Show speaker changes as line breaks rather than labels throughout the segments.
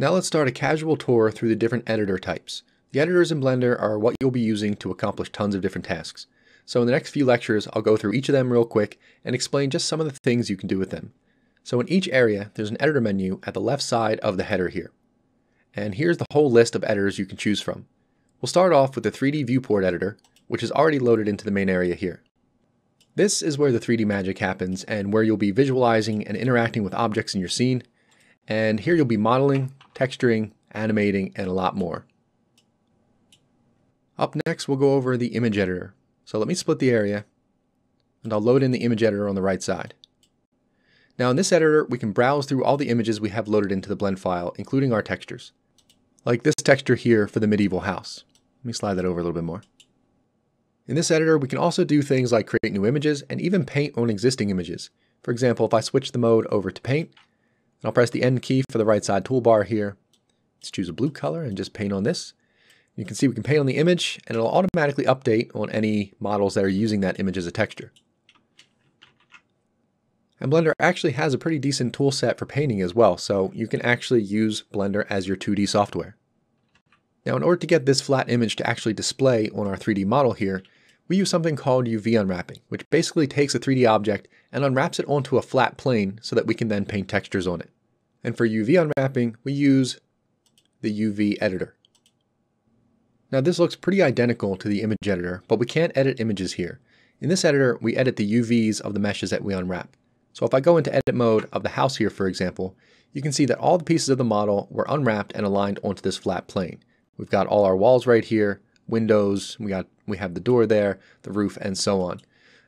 Now let's start a casual tour through the different editor types. The editors in Blender are what you'll be using to accomplish tons of different tasks. So in the next few lectures, I'll go through each of them real quick and explain just some of the things you can do with them. So in each area, there's an editor menu at the left side of the header here. And here's the whole list of editors you can choose from. We'll start off with the 3D viewport editor, which is already loaded into the main area here. This is where the 3D magic happens and where you'll be visualizing and interacting with objects in your scene. And here you'll be modeling, texturing, animating, and a lot more. Up next, we'll go over the image editor. So let me split the area, and I'll load in the image editor on the right side. Now in this editor, we can browse through all the images we have loaded into the blend file, including our textures. Like this texture here for the medieval house. Let me slide that over a little bit more. In this editor, we can also do things like create new images and even paint on existing images. For example, if I switch the mode over to paint, and I'll press the N key for the right side toolbar here, let's choose a blue color and just paint on this. You can see we can paint on the image and it'll automatically update on any models that are using that image as a texture. And Blender actually has a pretty decent tool set for painting as well, so you can actually use Blender as your 2D software. Now in order to get this flat image to actually display on our 3D model here, we use something called UV unwrapping, which basically takes a 3D object and unwraps it onto a flat plane so that we can then paint textures on it. And for UV unwrapping, we use the UV editor. Now this looks pretty identical to the image editor, but we can't edit images here. In this editor, we edit the UVs of the meshes that we unwrap. So if I go into edit mode of the house here, for example, you can see that all the pieces of the model were unwrapped and aligned onto this flat plane. We've got all our walls right here, windows, we got we have the door there, the roof, and so on.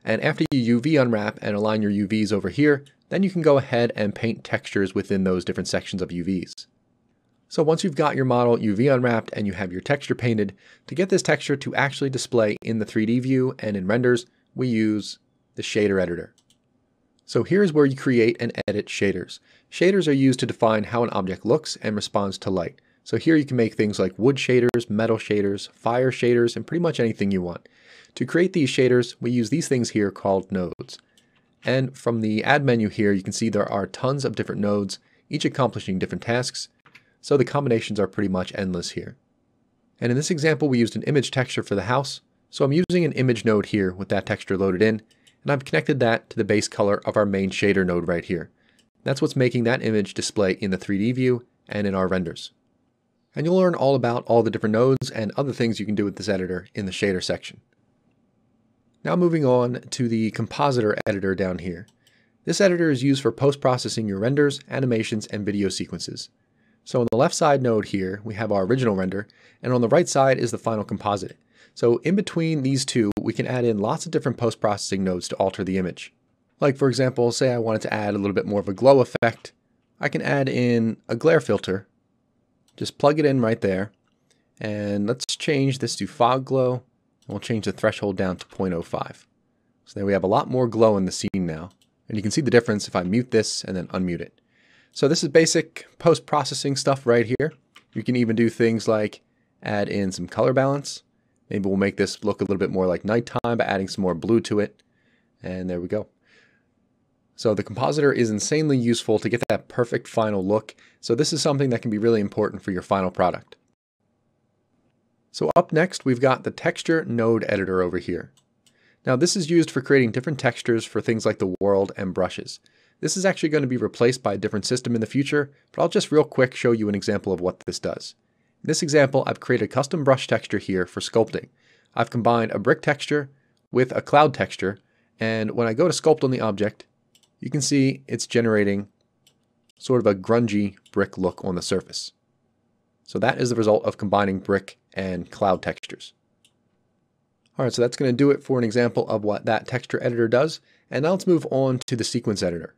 And after you UV unwrap and align your UVs over here, then you can go ahead and paint textures within those different sections of UVs. So once you've got your model UV unwrapped and you have your texture painted, to get this texture to actually display in the 3D view and in renders, we use the shader editor. So here's where you create and edit shaders. Shaders are used to define how an object looks and responds to light. So here you can make things like wood shaders, metal shaders, fire shaders, and pretty much anything you want. To create these shaders, we use these things here called nodes. And from the add menu here, you can see there are tons of different nodes, each accomplishing different tasks. So the combinations are pretty much endless here. And in this example, we used an image texture for the house. So I'm using an image node here with that texture loaded in and I've connected that to the base color of our main shader node right here. That's what's making that image display in the 3D view and in our renders. And you'll learn all about all the different nodes and other things you can do with this editor in the shader section. Now moving on to the compositor editor down here. This editor is used for post-processing your renders, animations, and video sequences. So on the left side node here, we have our original render, and on the right side is the final composite. So in between these two, we can add in lots of different post-processing nodes to alter the image. Like for example, say I wanted to add a little bit more of a glow effect. I can add in a glare filter. Just plug it in right there. And let's change this to fog glow. We'll change the threshold down to 0.05. So there we have a lot more glow in the scene now. And you can see the difference if I mute this and then unmute it. So this is basic post-processing stuff right here. You can even do things like add in some color balance. Maybe we'll make this look a little bit more like nighttime by adding some more blue to it. And there we go. So the compositor is insanely useful to get that perfect final look. So this is something that can be really important for your final product. So up next, we've got the texture node editor over here. Now this is used for creating different textures for things like the world and brushes. This is actually going to be replaced by a different system in the future, but I'll just real quick show you an example of what this does. In this example, I've created a custom brush texture here for sculpting. I've combined a brick texture with a cloud texture, and when I go to sculpt on the object, you can see it's generating sort of a grungy brick look on the surface. So that is the result of combining brick and cloud textures. All right, so that's going to do it for an example of what that texture editor does. And now let's move on to the sequence editor.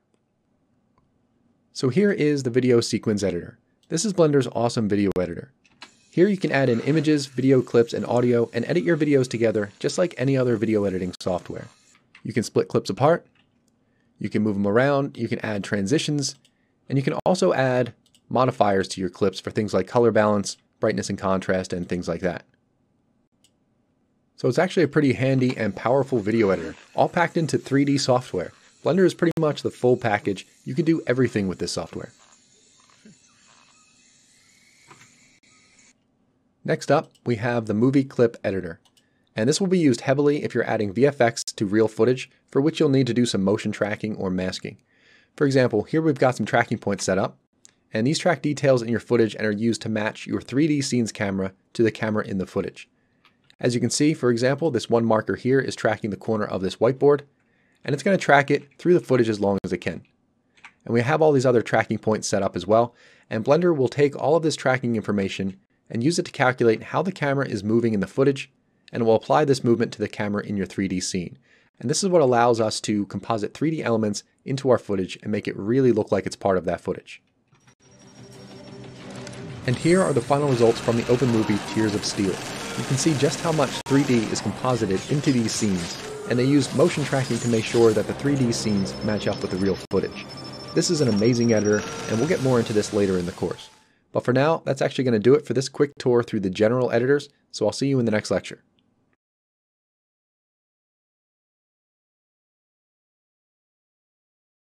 So here is the video sequence editor. This is Blender's awesome video editor. Here you can add in images, video clips, and audio and edit your videos together just like any other video editing software. You can split clips apart, you can move them around, you can add transitions, and you can also add modifiers to your clips for things like color balance, brightness and contrast, and things like that. So it's actually a pretty handy and powerful video editor, all packed into 3D software. Blender is pretty much the full package. You can do everything with this software. Next up, we have the Movie Clip Editor. And this will be used heavily if you're adding VFX to real footage, for which you'll need to do some motion tracking or masking. For example, here we've got some tracking points set up, and these track details in your footage and are used to match your 3D scenes camera to the camera in the footage. As you can see, for example, this one marker here is tracking the corner of this whiteboard, and it's going to track it through the footage as long as it can. And we have all these other tracking points set up as well, and Blender will take all of this tracking information and use it to calculate how the camera is moving in the footage, and it will apply this movement to the camera in your 3D scene. And this is what allows us to composite 3D elements into our footage and make it really look like it's part of that footage. And here are the final results from the open movie Tears of Steel. You can see just how much 3D is composited into these scenes, and they use motion tracking to make sure that the 3D scenes match up with the real footage. This is an amazing editor, and we'll get more into this later in the course. But for now, that's actually going to do it for this quick tour through the general editors, so I'll see you in the next lecture.